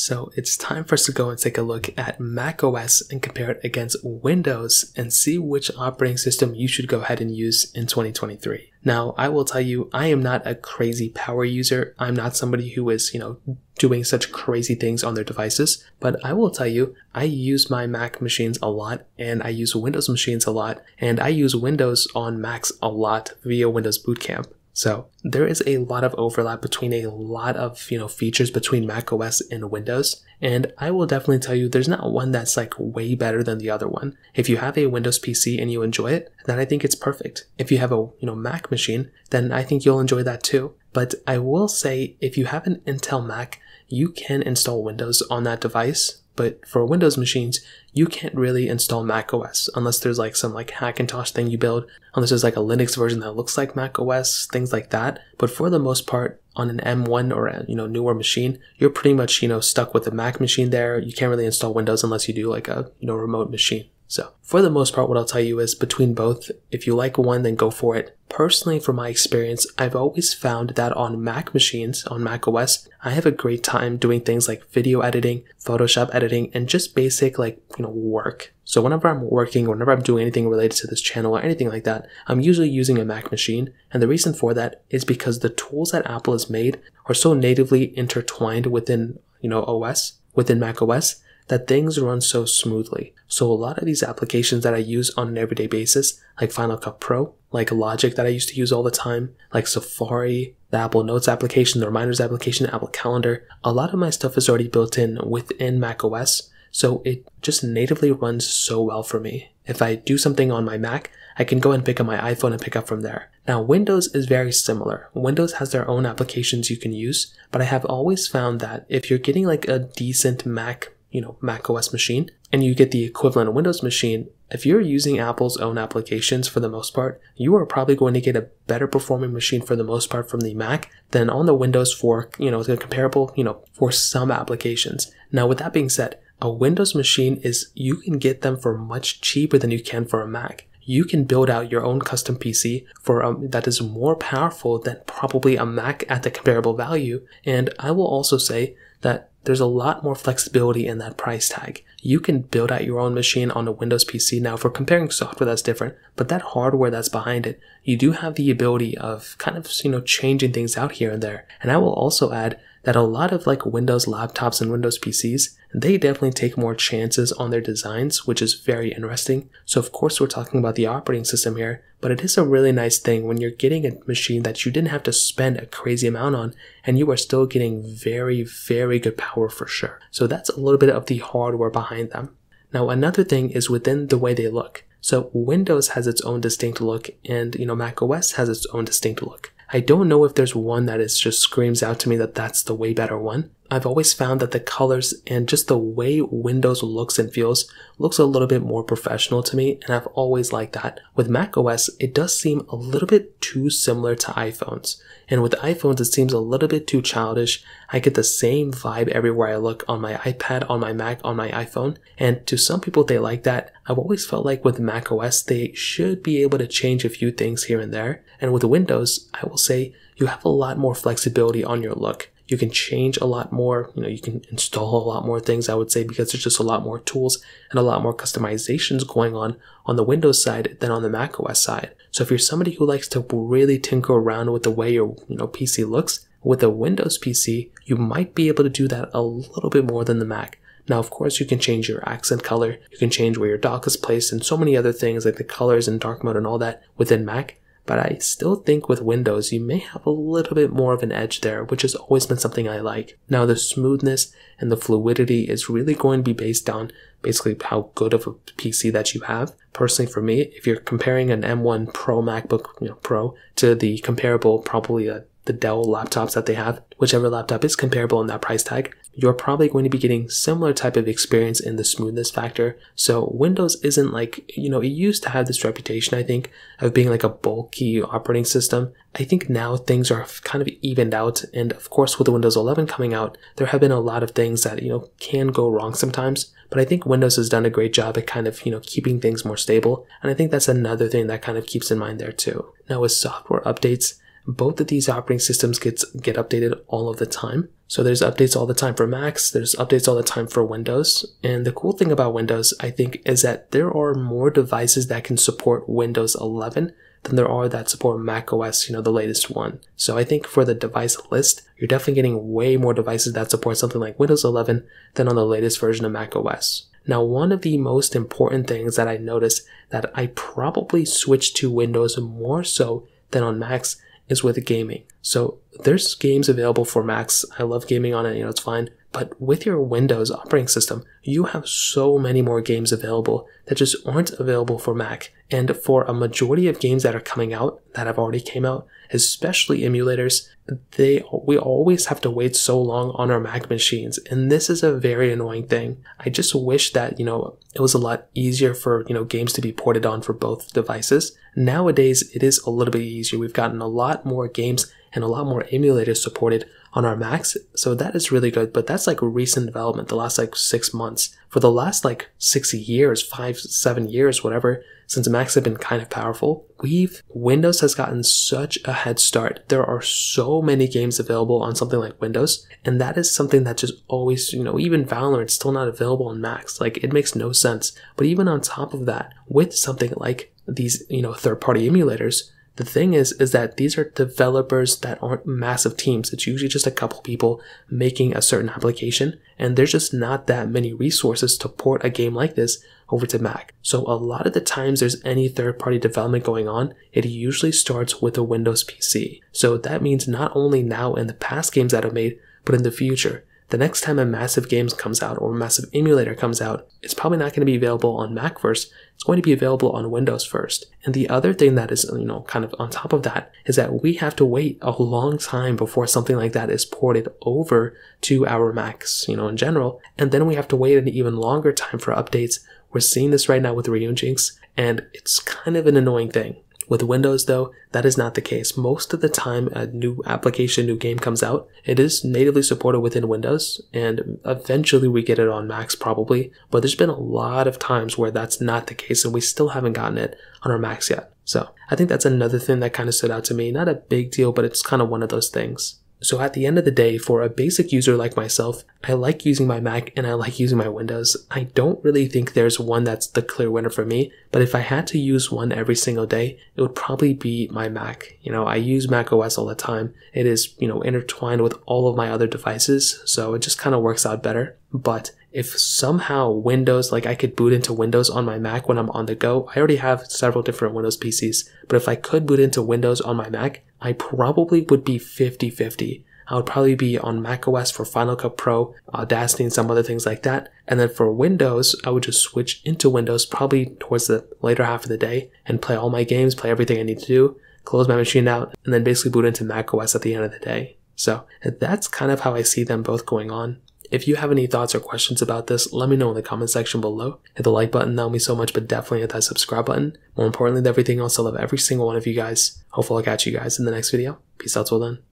So it's time for us to go and take a look at Mac OS and compare it against Windows and see which operating system you should go ahead and use in 2023. Now, I will tell you, I am not a crazy power user. I'm not somebody who is, you know, doing such crazy things on their devices, but I will tell you, I use my Mac machines a lot and I use Windows machines a lot and I use Windows on Macs a lot via Windows Boot Camp. So there is a lot of overlap between a lot of, you know, features between Mac OS and Windows. And I will definitely tell you there's not one that's like way better than the other one. If you have a Windows PC and you enjoy it, then I think it's perfect. If you have a, you know, Mac machine, then I think you'll enjoy that too. But I will say if you have an Intel Mac, you can install Windows on that device but for Windows machines, you can't really install Mac OS unless there's like some like Hackintosh thing you build, unless there's like a Linux version that looks like Mac OS, things like that. But for the most part, on an M1 or a you know newer machine, you're pretty much you know stuck with the Mac machine there. You can't really install Windows unless you do like a you know remote machine. So, for the most part, what I'll tell you is between both, if you like one, then go for it. Personally, from my experience, I've always found that on Mac machines, on Mac OS, I have a great time doing things like video editing, Photoshop editing, and just basic, like, you know, work. So, whenever I'm working, whenever I'm doing anything related to this channel or anything like that, I'm usually using a Mac machine. And the reason for that is because the tools that Apple has made are so natively intertwined within, you know, OS, within Mac OS, that things run so smoothly. So a lot of these applications that I use on an everyday basis, like Final Cut Pro, like Logic that I used to use all the time, like Safari, the Apple Notes application, the Reminders application, Apple Calendar, a lot of my stuff is already built in within macOS. So it just natively runs so well for me. If I do something on my Mac, I can go and pick up my iPhone and pick up from there. Now, Windows is very similar. Windows has their own applications you can use, but I have always found that if you're getting like a decent Mac you know, Mac OS machine, and you get the equivalent Windows machine, if you're using Apple's own applications for the most part, you are probably going to get a better performing machine for the most part from the Mac than on the Windows for, you know, the comparable, you know, for some applications. Now, with that being said, a Windows machine is, you can get them for much cheaper than you can for a Mac you can build out your own custom PC for um, that is more powerful than probably a Mac at the comparable value. And I will also say that there's a lot more flexibility in that price tag. You can build out your own machine on a Windows PC. Now, for comparing software, that's different, but that hardware that's behind it, you do have the ability of kind of, you know, changing things out here and there. And I will also add that a lot of like Windows laptops and Windows PCs, they definitely take more chances on their designs, which is very interesting. So of course we're talking about the operating system here, but it is a really nice thing when you're getting a machine that you didn't have to spend a crazy amount on and you are still getting very, very good power for sure. So that's a little bit of the hardware behind them. Now another thing is within the way they look. So Windows has its own distinct look and you know Mac OS has its own distinct look. I don't know if there's one that is just screams out to me that that's the way better one. I've always found that the colors and just the way Windows looks and feels looks a little bit more professional to me, and I've always liked that. With macOS, it does seem a little bit too similar to iPhones, and with iPhones, it seems a little bit too childish. I get the same vibe everywhere I look on my iPad, on my Mac, on my iPhone, and to some people, they like that. I've always felt like with macOS, they should be able to change a few things here and there, and with Windows, I will say you have a lot more flexibility on your look you can change a lot more. You know, you can install a lot more things, I would say, because there's just a lot more tools and a lot more customizations going on on the Windows side than on the Mac OS side. So if you're somebody who likes to really tinker around with the way your, you know, PC looks, with a Windows PC, you might be able to do that a little bit more than the Mac. Now, of course, you can change your accent color, you can change where your dock is placed, and so many other things like the colors and dark mode and all that within Mac but I still think with Windows you may have a little bit more of an edge there, which has always been something I like. Now the smoothness and the fluidity is really going to be based on basically how good of a PC that you have. Personally for me, if you're comparing an M1 Pro MacBook you know, Pro to the comparable probably a the Dell laptops that they have, whichever laptop is comparable in that price tag, you're probably going to be getting similar type of experience in the smoothness factor. So Windows isn't like, you know, it used to have this reputation, I think, of being like a bulky operating system. I think now things are kind of evened out. And of course, with the Windows 11 coming out, there have been a lot of things that, you know, can go wrong sometimes. But I think Windows has done a great job at kind of, you know, keeping things more stable. And I think that's another thing that kind of keeps in mind there too. Now with software updates, both of these operating systems gets get updated all of the time. So there's updates all the time for Macs, there's updates all the time for Windows. And the cool thing about Windows, I think, is that there are more devices that can support Windows 11 than there are that support Mac OS, you know, the latest one. So I think for the device list, you're definitely getting way more devices that support something like Windows 11 than on the latest version of Mac OS. Now, one of the most important things that I noticed that I probably switched to Windows more so than on Macs is with gaming. So there's games available for Macs. I love gaming on it, you know, it's fine. But with your Windows operating system, you have so many more games available that just aren't available for Mac. And for a majority of games that are coming out, that have already came out, especially emulators, they we always have to wait so long on our Mac machines, and this is a very annoying thing. I just wish that you know it was a lot easier for you know games to be ported on for both devices. Nowadays, it is a little bit easier. We've gotten a lot more games and a lot more emulators supported on our Macs, so that is really good. But that's like recent development, the last like six months. For the last like six years, five, seven years, whatever, since Macs have been kind of powerful, we've Windows has gotten such a head start. There are so many games available on something like Windows, and that is something that just always, you know, even Valorant's still not available on Macs. Like it makes no sense. But even on top of that, with something like these, you know, third-party emulators, the thing is, is that these are developers that aren't massive teams. It's usually just a couple people making a certain application, and there's just not that many resources to port a game like this over to Mac. So a lot of the times there's any third-party development going on, it usually starts with a Windows PC. So that means not only now in the past games that are made, but in the future the next time a massive game comes out or a massive emulator comes out, it's probably not going to be available on Mac first. It's going to be available on Windows first. And the other thing that is, you know, kind of on top of that is that we have to wait a long time before something like that is ported over to our Macs, you know, in general. And then we have to wait an even longer time for updates. We're seeing this right now with Ryujinx, and it's kind of an annoying thing. With Windows though, that is not the case. Most of the time a new application, new game comes out, it is natively supported within Windows and eventually we get it on Macs probably, but there's been a lot of times where that's not the case and we still haven't gotten it on our Macs yet. So I think that's another thing that kind of stood out to me. Not a big deal, but it's kind of one of those things. So at the end of the day, for a basic user like myself, I like using my Mac and I like using my Windows. I don't really think there's one that's the clear winner for me, but if I had to use one every single day, it would probably be my Mac. You know, I use Mac OS all the time. It is, you know, intertwined with all of my other devices, so it just kind of works out better. But if somehow Windows, like I could boot into Windows on my Mac when I'm on the go, I already have several different Windows PCs, but if I could boot into Windows on my Mac, I probably would be 50 50. I would probably be on macOS for Final Cut Pro, Audacity, and some other things like that. And then for Windows, I would just switch into Windows probably towards the later half of the day and play all my games, play everything I need to do, close my machine out, and then basically boot into macOS at the end of the day. So that's kind of how I see them both going on. If you have any thoughts or questions about this, let me know in the comment section below. Hit the like button, that would mean so much, but definitely hit that subscribe button. More importantly than everything else, I love every single one of you guys. Hopefully I'll catch you guys in the next video. Peace out till then.